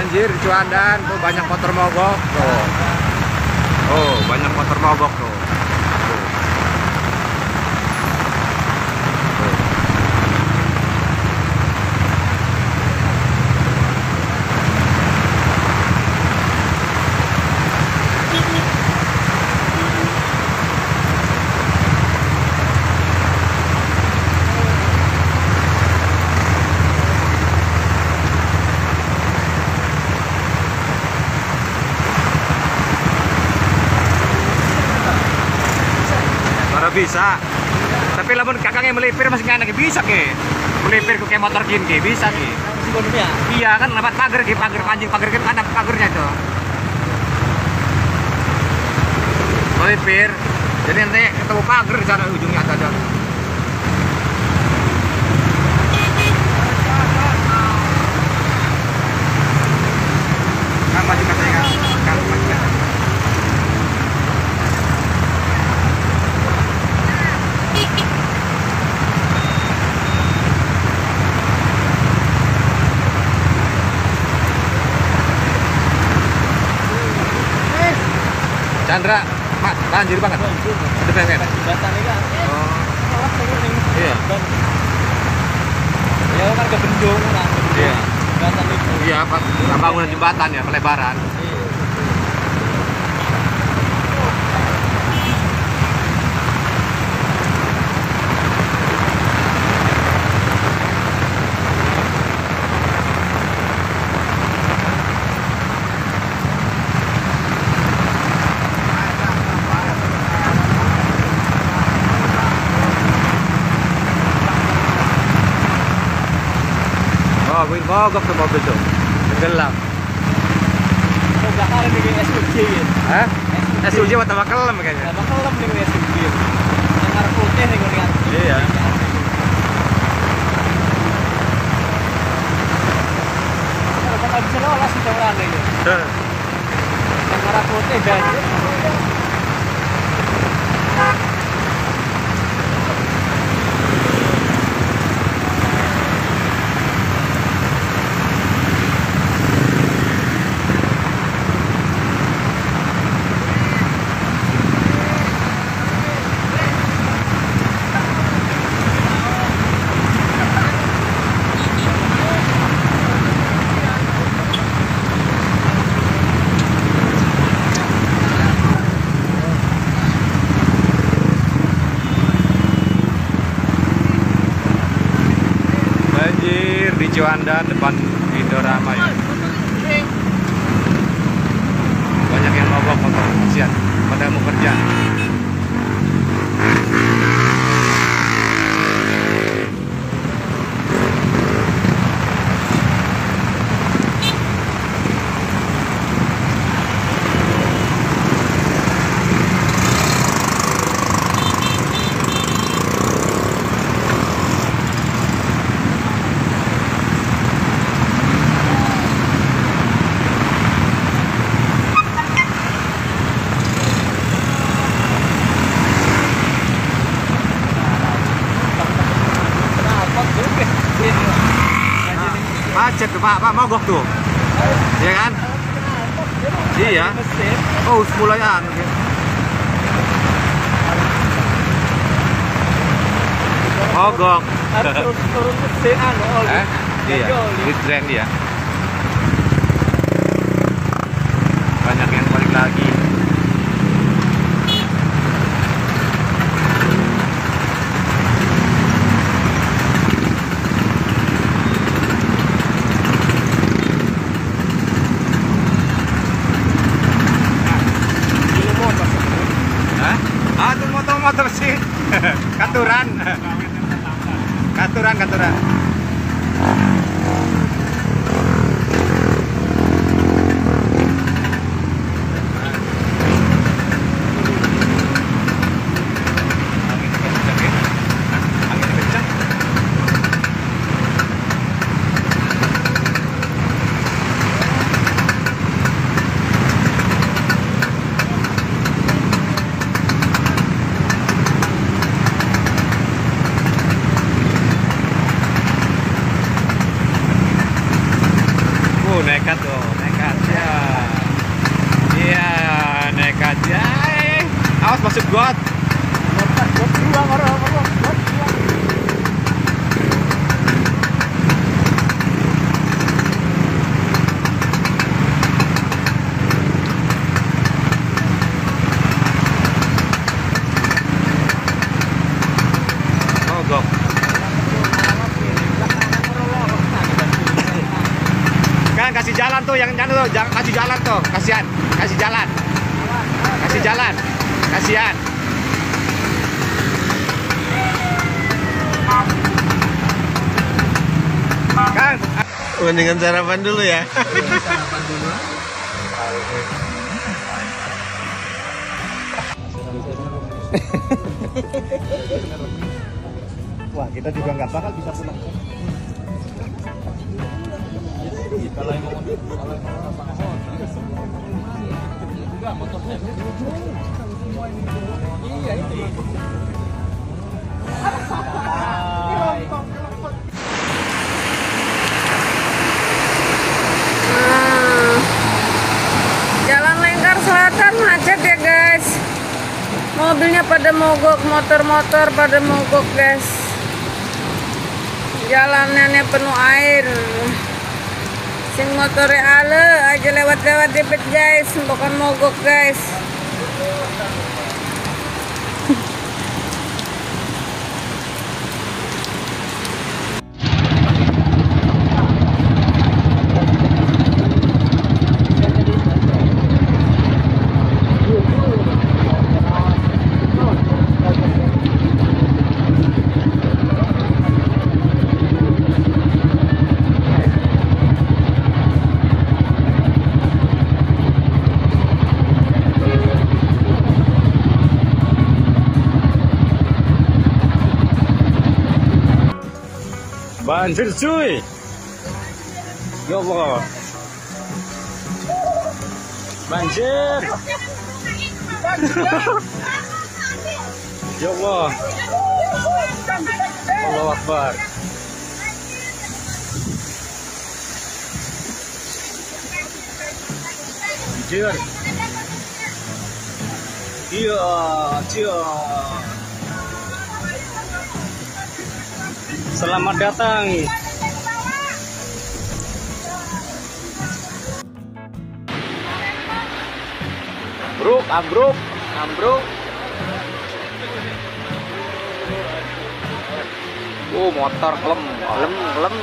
Banjir Cuandan, tuh banyak motor mogok tuh. Oh, banyak motor mogok. Tuh. Tuh. Ora bisa. Tapi lamun kakaknya melipir masih nggak lagi bisa ke. Melipir ke kayak motor gini ke, bisa ke. Ya? Iya kan lewat pagar ke, pagar anjing pagar kan ada pagarnya itu. Melipir. Jadi nanti ketemu pagar di sana ujungnya ada. ada. Kan maju saya kan. Kan maju ke saya. Chandra, Mak, banjir banget. Ada pengen. Jembatan ini kan. Oh. Iya. Dan ya kan ke bendung kan. Iya. Jembatan itu. iya, Pak. Bangunan jembatan ya, pelebaran. Iya. Oh, mogok tuh mobil tuh. Tenggelam. Oh, bakal nih SUV ya. Hah? SUJ tambah kelem kayaknya. Nih. Yang putih nih gue lihat. Iya. Kalau bakal bisa lolos itu orang ini. Yang putih banjir. Di Ciwandan depan Indorama ya. Banyak yang mogok motor. Kasihan. Pada mau kerja. Kenapa tuh? Ini. Macet tuh Pak, Pak mogok tuh. Iya kan? Iya. Oh, mulai anu. Mogok. Harus turun mesin anu oli. Eh? Iya. Di tren dia. Banyak yang balik lagi. Dulu motor. Hah? Motor-motor sih. Katuran. Katuran, katuran. Nekat tuh, nekat ya. Iya, nekat ya. Awas masuk got. Lepas buat dua orang orang buat dua. Mogok. Kan kasih jalan tuh yang nyana tuh, jangan kasih jalan tuh, kasihan, kasih jalan, kasih jalan, kasihan. Kang, Mendingan sarapan dulu ya. Wah, kita juga nggak bakal bisa pulang. Nah, Jalan Lengkar Selatan macet ya guys. Mobilnya pada mogok, motor-motor pada mogok guys. Jalanannya penuh air. Sing motornya ale aja lewat-lewat dipet guys, bukan mogok guys. Banjir cuy. Ya Allah. Banjir. Ya Allah. Allah Akbar. Banjir. Iya, iya. Selamat datang. Ambruk, ambruk, ambruk. Oh, motor kelem, kelem, kelem.